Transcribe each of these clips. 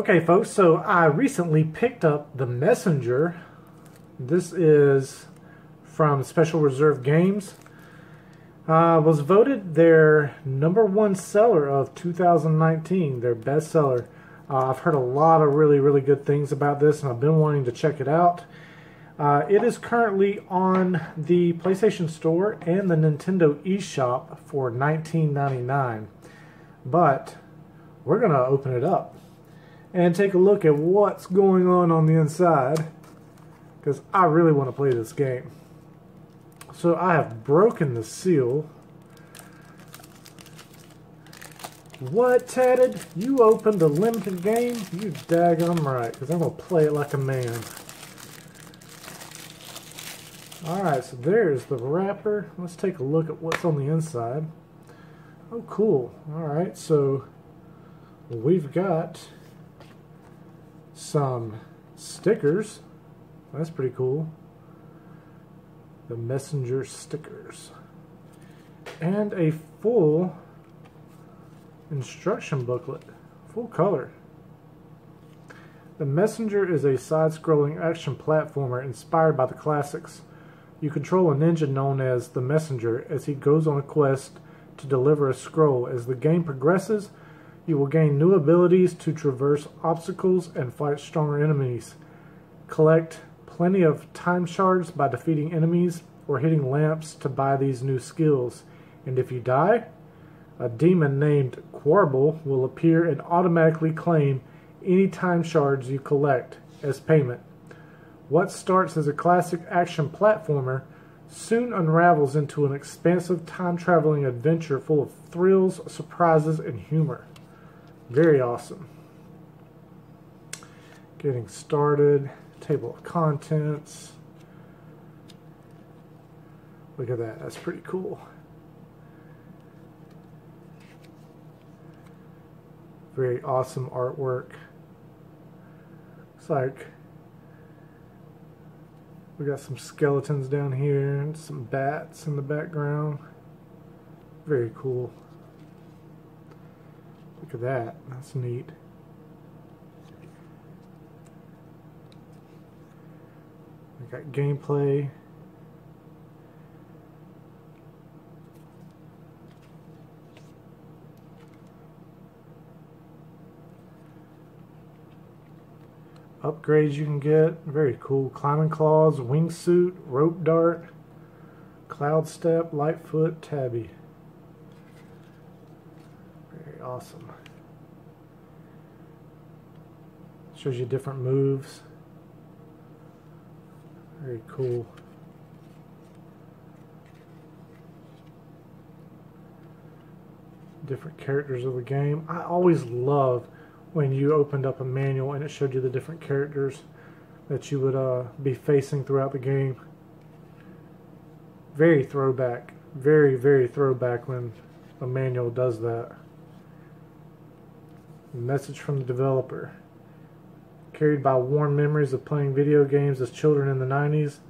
Okay, folks, so I recently picked up The Messenger. This is from Special Reserve Games. Uh, was voted their number one seller of 2019, their best seller. Uh, I've heard a lot of really, really good things about this, and I've been wanting to check it out. Uh, it is currently on the PlayStation Store and the Nintendo eShop for $19.99. But we're going to open it up and take a look at what's going on on the inside because I really want to play this game. So I have broken the seal. What, Tatted? You opened a limited game? You daggum right, because I'm going to play it like a man. Alright, so there's the wrapper. Let's take a look at what's on the inside. Oh, cool. Alright, so we've got some stickers. That's pretty cool. The messenger stickers. And a full instruction booklet. Full color. The Messenger is a side-scrolling action platformer inspired by the classics. You control a ninja known as the Messenger as he goes on a quest to deliver a scroll. As the game progresses, you will gain new abilities to traverse obstacles and fight stronger enemies. Collect plenty of time shards by defeating enemies or hitting lamps to buy these new skills. And if you die, a demon named Quarble will appear and automatically claim any time shards you collect as payment. What starts as a classic action platformer soon unravels into an expansive time traveling adventure full of thrills, surprises, and humor. Very awesome. Getting started. Table of contents. Look at that. That's pretty cool. Very awesome artwork. Looks like we got some skeletons down here and some bats in the background. Very cool. Look at that. That's neat. We got gameplay. Upgrades you can get. Very cool. Climbing claws, wingsuit, rope dart, cloud step, lightfoot, tabi Very awesome. Shows you different moves. Very cool. Different characters of the game. I always love when you opened up a manual and it showed you the different characters that you would uh, be facing throughout the game. Very throwback. Very, very throwback when a manual does that. Message from the developer. Carried by warm memories of playing video games as children in the 90s,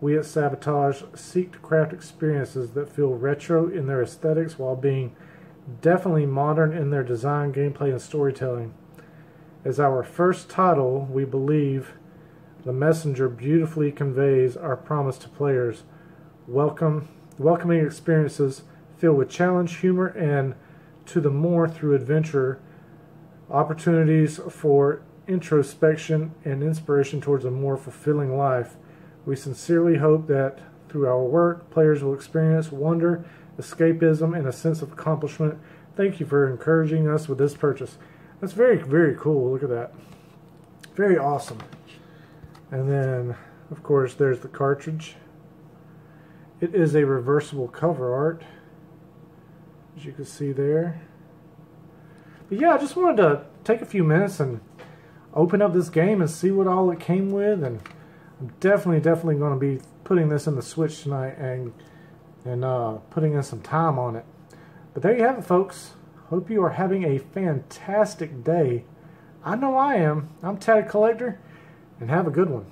we at Sabotage seek to craft experiences that feel retro in their aesthetics while being definitely modern in their design, gameplay, and storytelling. As our first title, we believe The Messenger beautifully conveys our promise to players. Welcome, welcoming experiences filled with challenge, humor, and to the more through adventure opportunities for introspection and inspiration towards a more fulfilling life. We sincerely hope that through our work, players will experience wonder, escapism, and a sense of accomplishment. Thank you for encouraging us with this purchase. That's very, very cool. Look at that. Very awesome. And then, of course, there's the cartridge. It is a reversible cover art, as you can see there. But yeah, I just wanted to take a few minutes and open up this game and see what all it came with. And I'm definitely, definitely going to be putting this in the Switch tonight and and uh, putting in some time on it. But there you have it, folks. Hope you are having a fantastic day. I know I am. I'm Tatted Collector, and have a good one.